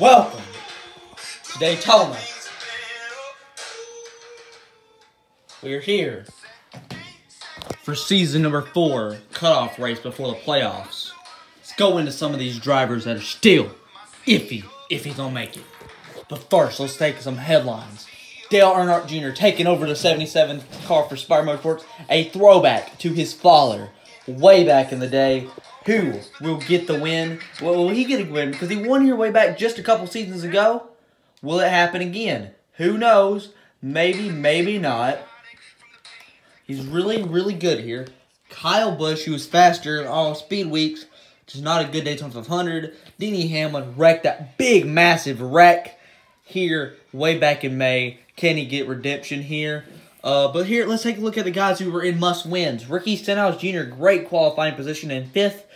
Welcome to Daytona. We're here for season number four, cutoff race before the playoffs. Let's go into some of these drivers that are still iffy if he's gonna make it. But first, let's take some headlines. Dale Earnhardt Jr. taking over the 77 car for Spire Motorsports, a throwback to his father way back in the day. Who will get the win? Well, will he get a win? Because he won here way back just a couple seasons ago. Will it happen again? Who knows? Maybe, maybe not. He's really, really good here. Kyle Busch, who was faster in all speed weeks, just not a good Daytona 500. Denny Hamlin wrecked that big, massive wreck here way back in May. Can he get redemption here? Uh, but here, let's take a look at the guys who were in must-wins. Ricky Stenhouse Jr., great qualifying position in fifth.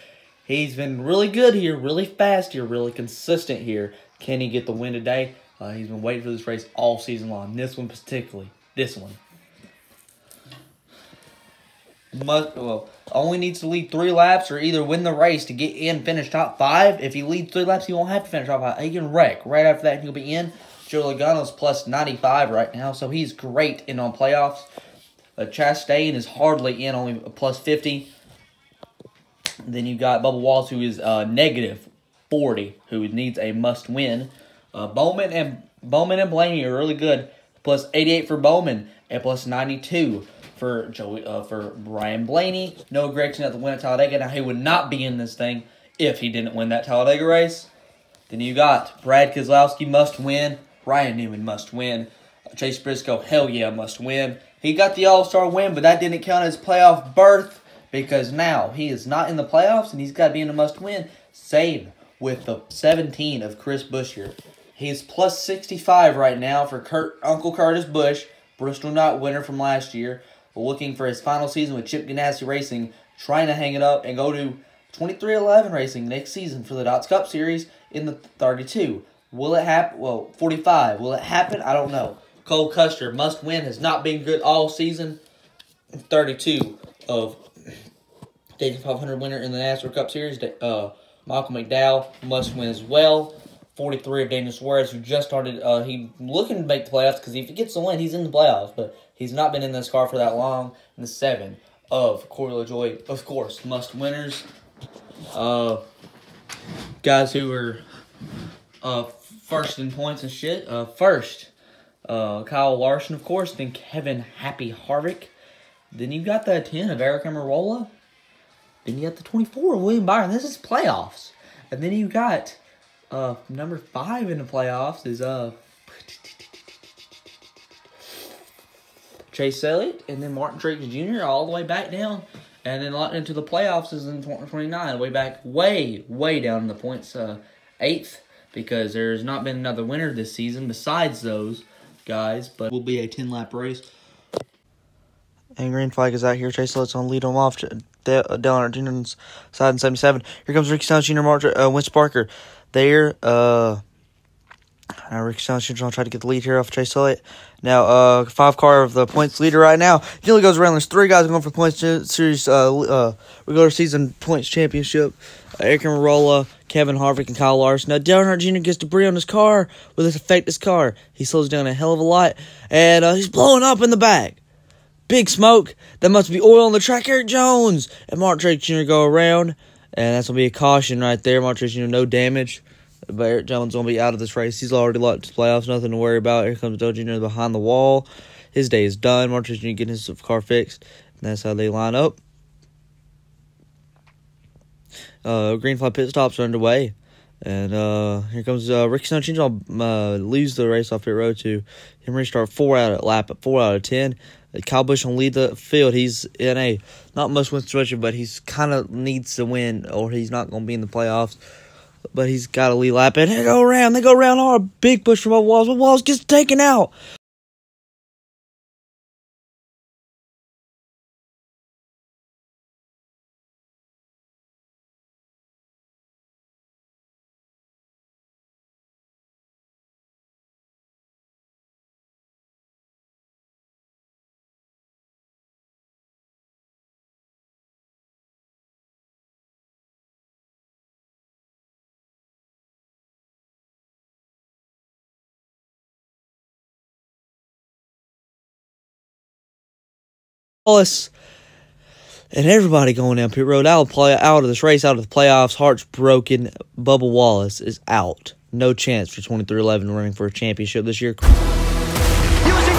He's been really good here, really fast here, really consistent here. Can he get the win today? Uh, he's been waiting for this race all season long. This one particularly. This one. Must well only needs to lead three laps or either win the race to get in, finish top five. If he leads three laps, he won't have to finish top five. He can wreck right after that. He'll be in. Joe Logano's plus ninety five right now, so he's great in on playoffs. Uh, Chastain is hardly in, only plus fifty. Then you got Bubba Wallace, who is uh, negative forty, who needs a must win. Uh, Bowman and Bowman and Blaney are really good. Plus eighty eight for Bowman and plus ninety two for Joey uh, for Ryan Blaney. Noah Gragson at the win at Talladega. Now he would not be in this thing if he didn't win that Talladega race. Then you got Brad Keselowski must win. Ryan Newman must win. Chase Briscoe, hell yeah, must win. He got the All Star win, but that didn't count as playoff berth because now he is not in the playoffs and he's got to be in a must win. Same with the 17 of Chris Busch here. He's plus 65 right now for Kurt, Uncle Curtis Bush, Bristol Knot winner from last year looking for his final season with Chip Ganassi Racing, trying to hang it up and go to 2311 Racing next season for the Dots Cup Series in the 32. Will it happen? Well, 45. Will it happen? I don't know. Cole Custer must win. Has not been good all season. 32 of Daytona 500 winner in the NASCAR Cup Series. Uh, Michael McDowell must win as well. 43 of Daniel Suarez, who just started. Uh, he looking to make the playoffs because if he gets the win, he's in the playoffs. But he's not been in this car for that long. And the seven of Corey LaJoie, of course, must winners. Uh, guys who are uh, first in points and shit. Uh, first, uh, Kyle Larson, of course. Then Kevin Happy Harvick. Then you got the 10 of Aric Almirola. Then you got the 24 William Byron. This is playoffs. And then you got uh, number five in the playoffs is uh Chase Elliott, and then Martin Truex Jr. all the way back down, and then locked into the playoffs is in 2029, way back, way, way down in the points, uh, eighth, because there's not been another winner this season besides those guys, but will be a 10 lap race. And green flag is out here. Chase Elliott's on lead him off. Dale Earnhardt Jr.'s side in 77. Here comes Ricky Stenhouse Jr. March, uh, Vince Parker there. Uh, Ricky Stenhouse Jr. trying to get the lead here off Chase Elliott. Now, uh, five car of the points leader right now. He only goes around. There's three guys going for the points series, uh, uh, regular season points championship. Uh, Aric Almirola, Kevin Harvick, and Kyle Larson. Now, Dale Earnhardt Jr. gets debris on his car with this effect. his car. He slows down a hell of a lot, and uh, he's blowing up in the back. Big smoke. That must be oil on the track. Erik Jones and Mark Drake Jr. go around, and that's gonna be a caution right there. Mark Drake Jr. no damage, but Erik Jones gonna be out of this race. He's already locked his playoffs. Nothing to worry about. Here comes Dale Jr. behind the wall. His day is done. Mark Drake Jr. getting his car fixed, and that's how they line up. Uh, green flag pit stops are underway. And uh, here comes uh, Ricky Stenhouse. I'll uh, lose the race off pit road to him restart four out of lap four out of ten. Kyle Busch will lead the field. He's in a not much win situation, but he's kind of needs to win, or he's not going to be in the playoffs. But he's got a lead lap, and they go around. They go around hard. Big push from Walls, but Walls gets taken out. Wallace and everybody going down pit road out of play out of this race, out of the playoffs. Hearts broken. Bubba Wallace is out. No chance for 2311 running for a championship this year. Using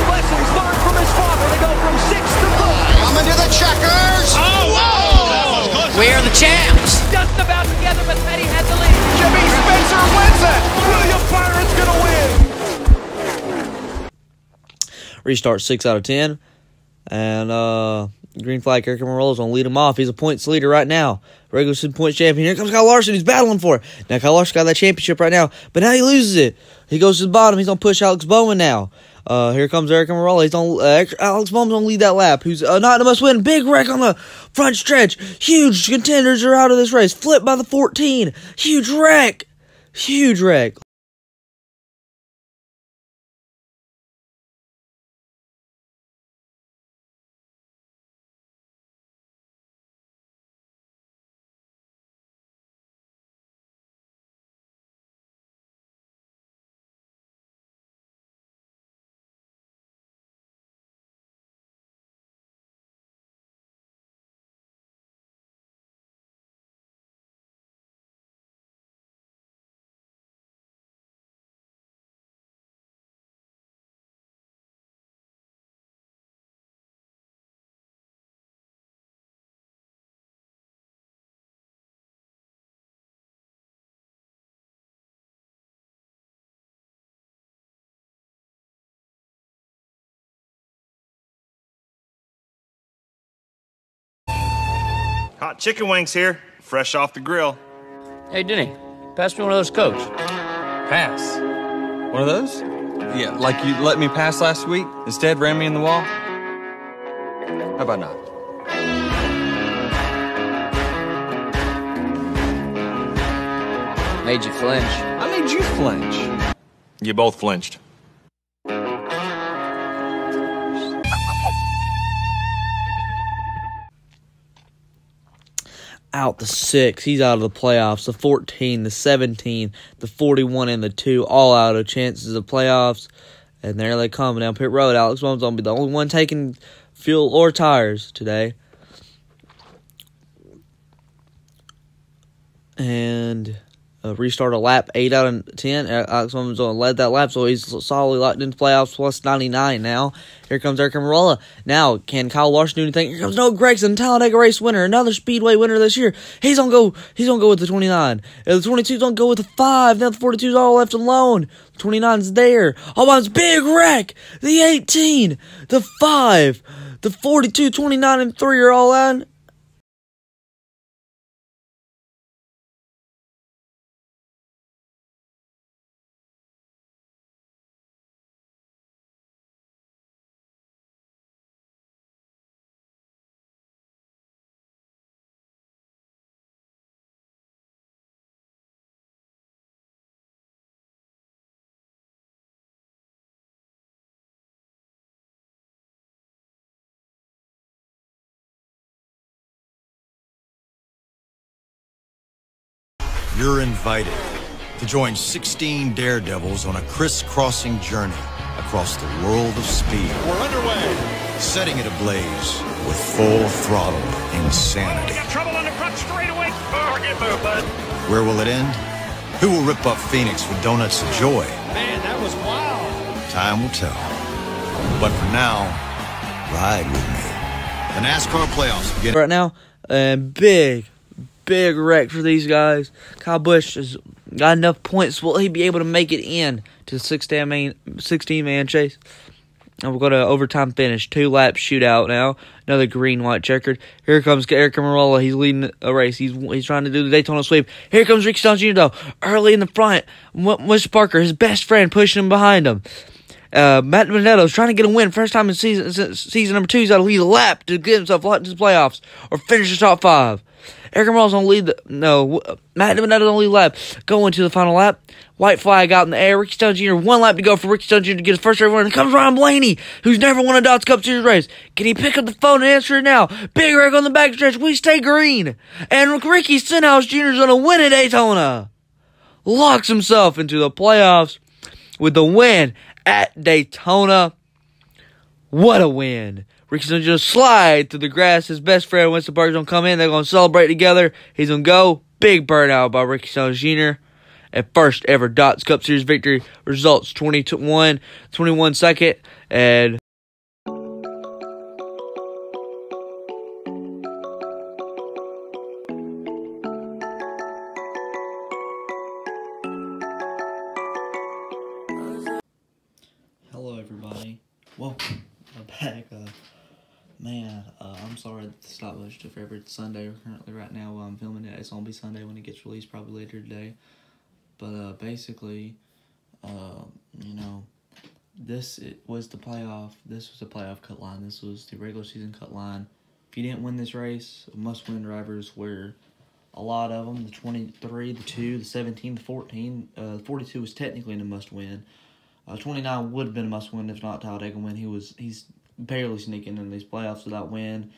lessons learned from his father to go from sixth to fourth. Coming to the checkers. Oh, oh whoa! We are the champs. Just about together, but Petty had the lead. Jimmy Spencer wins it. William Byron's gonna win. Restart six out of ten, and uh, green flag. Aric Almirola's gonna lead him off. He's a points leader right now. Regular season points champion. Here comes Kyle Larson. He's battling for it. Now Kyle Larson got that championship right now, but now he loses it. He goes to the bottom. He's gonna push Alex Bowman now. Uh, here comes Aric Almirola. He's on. Uh, Alex Bowman's gonna lead that lap. Who's uh, not the must win? Big wreck on the front stretch. Huge contenders are out of this race. Flipped by the 14. Huge wreck. Huge wreck. Hot chicken wings here, fresh off the grill. Hey, Denny, pass me one of those cokes. Pass. One of those? Yeah, like you let me pass last week, instead ran me in the wall? How about not? Made you flinch. I made you flinch. You both flinched. Out the six. He's out of the playoffs. The 14, the 17, the 41, and the two, all out of chances of playoffs. And there they come down pit road. Alex Bowman's going to be the only one taking fuel or tires today. And uh, restart a lap, 8 out of 10. Alex Bowman's going to lead that lap, so he's solidly locked into playoffs, plus 99 now. Here comes Aric Almirola. Now, can Kyle Larson do anything? Here comes Noah Gragson, Talladega race winner, another Speedway winner this year. He's gonna go. He's gonna go with the 29. And the 22's gonna go with the five. Now the 42's all left alone. The 29's there. Oh, my, big wreck. The 18, the five, the 42, 29, and three are all on. You're invited to join 16 daredevils on a crisscrossing journey across the world of speed. We're underway. Setting it ablaze with full throttle insanity. Trouble on the front straightaway. Oh, get moved, bud. Where will it end? Who will rip up Phoenix with donuts of joy? Man, that was wild. Time will tell. But for now, ride with me. The NASCAR playoffs begin. right now. And big, big wreck for these guys. Kyle Busch has got enough points. Will he be able to make it in to the 16 man, 16 man chase? And we'll go to overtime finish. Two lap shootout now. Another green white checkered. Here comes Aric Almirola. He's leading a race. He's he's trying to do the Daytona sweep. Here comes Ricky though. Early in the front. Mr. Parker, his best friend, pushing him behind him. Uh, Matt Benedetto's trying to get a win. First time in season since season number two. He's got to lead a lap to get himself locked into the playoffs or finish the top five. Aric Almirola on lead. The, no, Matt Benedetto's on lead lap. Going to the final lap. White flag out in the air. Ricky Stone Jr. One lap to go for Ricky Stone Jr. to get his first ever win. And comes Ryan Blaney, who's never won a Dots Cup Series race. Can he pick up the phone and answer it now? Big wreck on the backstretch. We stay green. And Ricky Stenhouse Jr. is to win at Daytona. Locks himself into the playoffs with the win at Daytona. What a win. Ricky's gonna just slide through the grass. His best friend Winston Parker's gonna come in. They're gonna celebrate together. He's gonna go. Big burnout by Ricky Stenhouse Jr. And first ever Dots Cup Series victory results 21 21 second. And Welcome. Back. Uh, man, uh, I'm sorry that the stopwatch took forever. It's Sunday currently right now while I'm filming it. It's gonna be Sunday when it gets released, probably later today. But uh, basically, uh, you know, this it was the playoff. This was the playoff cut line. This was the regular season cut line. If you didn't win this race, must-win drivers were a lot of them. The 23, the 2, the 17, the 14. Uh, 42 was technically in a must-win. Uh, 29 would have been a must-win if not Talladega win. He was he's barely sneaking in these playoffs without win.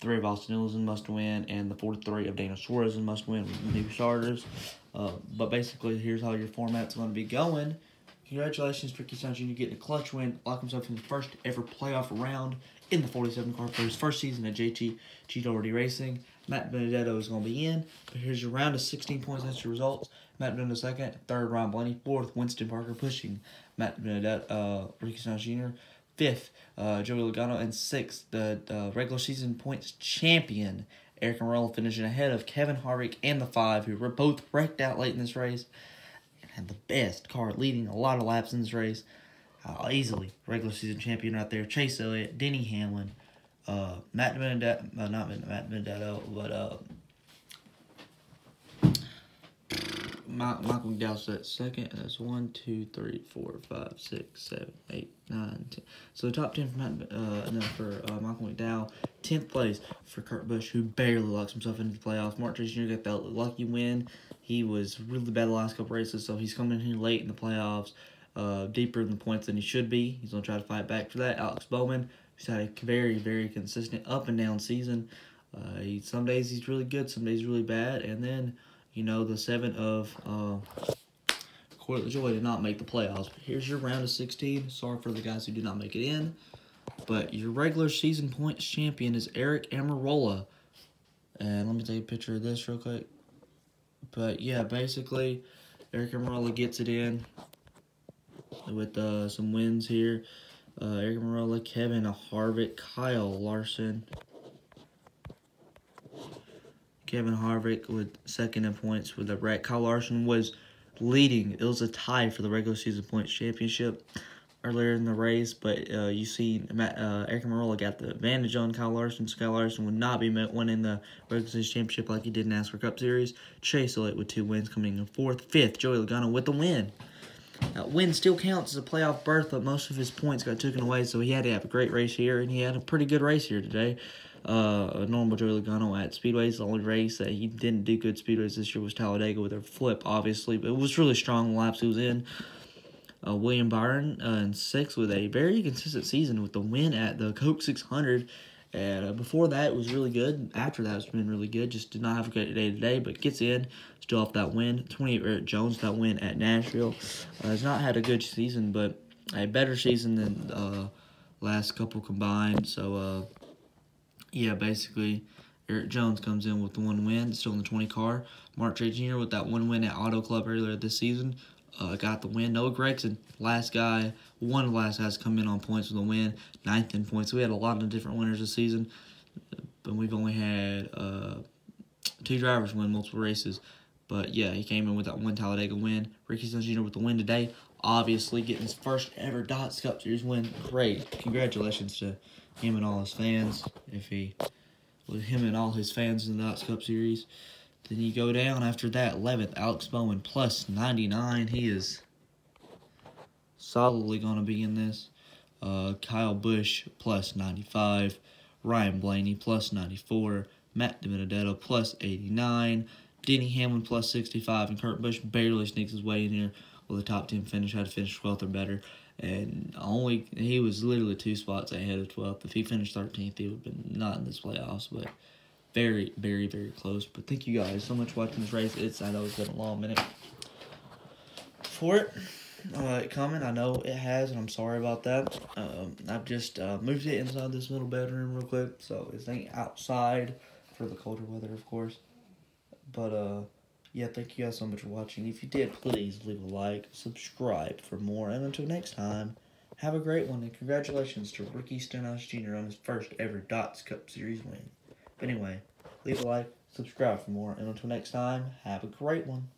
Three of Austin Hills in must-win, and the 43 of Daniel Suarez in must-win with new starters. Uh, but basically, here's how your format's going to be going. Congratulations, Ricky Stenhouse Jr. getting a clutch win, lock himself in the first ever playoff round in the 47 car for his first season at JT Cheeto Racing. Matt Benedetto is going to be in, but here's your round of 16 points. That's your results. Matt Benedetto second, third Ryan Blaney, fourth Winston Parker pushing Matt Benedetto, uh, Ricky Stenhouse Jr. Fifth, uh, Joey Logano, and sixth, the uh, regular season points champion Aric Almirola finishing ahead of Kevin Harvick and the five, who were both wrecked out late in this race and had the best car leading a lot of laps in this race. Uh, easily regular season champion right there. Chase Elliott, Denny Hamlin, uh, Matt Benedetto, uh, not Matt Benedetto, but uh, Ma- Michael McDowell's at second. That's one, two, three, four, five, six, seven, eight, nine, ten. So the top ten for Matt, uh, no, for uh, Michael McDowell. Tenth place for Kurt Busch, who barely locks himself into the playoffs. Mark Truex Jr. got that lucky win. He was really bad the last couple races, so he's coming in late in the playoffs, uh, deeper in the points than he should be. He's gonna try to fight back for that. Alex Bowman, who's had a very, very consistent up and down season. Uh, he, some days he's really good, some days really bad, and then you know, the seven of uh, Court Joy did not make the playoffs. But here's your round of 16. Sorry for the guys who did not make it in. But your regular season points champion is Aric Almirola. And let me take a picture of this real quick. But yeah, basically, Aric Almirola gets it in with uh, some wins here. Uh, Aric Almirola, Kevin Harvick, Kyle Larson, Kevin Harvick with second in points with a wreck. Kyle Larson was leading. It was a tie for the regular season points championship earlier in the race, but uh, you see Matt, uh, Aric Almirola got the advantage on Kyle Larson. So Kyle Larson would not be winning the regular season championship like he did in the NASCAR Cup Series. Chase Elliott with two wins coming in fourth. Fifth, Joey Logano with the win. That win still counts as a playoff berth, but most of his points got taken away, so he had to have a great race here, and he had a pretty good race here today. Uh, a normal Joey Logano at Speedways. The only race that he didn't do good Speedways this year was Talladega with a flip, obviously, but it was really strong laps he was in. Uh, William Byron uh, in sixth with a very consistent season with the win at the Coke 600. And uh, before that, it was really good. After that, it's been really good. Just did not have a great day today, but gets in. Still off that win. 28 Erik Jones, that win at Nashville. Uh, has not had a good season, but a better season than uh, last couple combined. So, uh, yeah, basically, Erik Jones comes in with the one win, still in the 20 car. Mark Trey Jr. with that one win at Auto Club earlier this season. Uh, got the win. Noah Gragson, last guy, one of the last guys come in on points with a win, ninth in points. We had a lot of different winners this season, but we've only had uh, two drivers win multiple races. But yeah, he came in with that one Talladega win. Ricky Stenhouse Jr. with the win today. Obviously, getting his first ever Dots Cup Series win. Great. Congratulations to him and all his fans. If he, with him and all his fans in the Dots Cup Series. Then you go down after that, 11th, Alex Bowman, plus 99. He is solidly going to be in this. Uh, Kyle Busch, plus 95. Ryan Blaney, plus 94. Matt DiBenedetto, plus 89. Denny Hamlin, plus 65. And Kurt Busch barely sneaks his way in here with a top 10 finish. Had to finish 12th or better. And only he was literally two spots ahead of 12th. If he finished 13th, he would have been not in this playoffs. But very, very, very close. But thank you guys so much for watching this race. It's I know it's been a long minute for it. uh, coming. I know it has, and I'm sorry about that. Um, I've just uh, moved it inside this little bedroom real quick, so it's ain't outside for the colder weather, of course. But uh, yeah, thank you guys so much for watching. If you did, please leave a like, subscribe for more, and until next time, have a great one, and congratulations to Ricky Stenhouse Jr. on his first ever Dots Cup Series win. But anyway, leave a like, subscribe for more, and until next time, have a great one.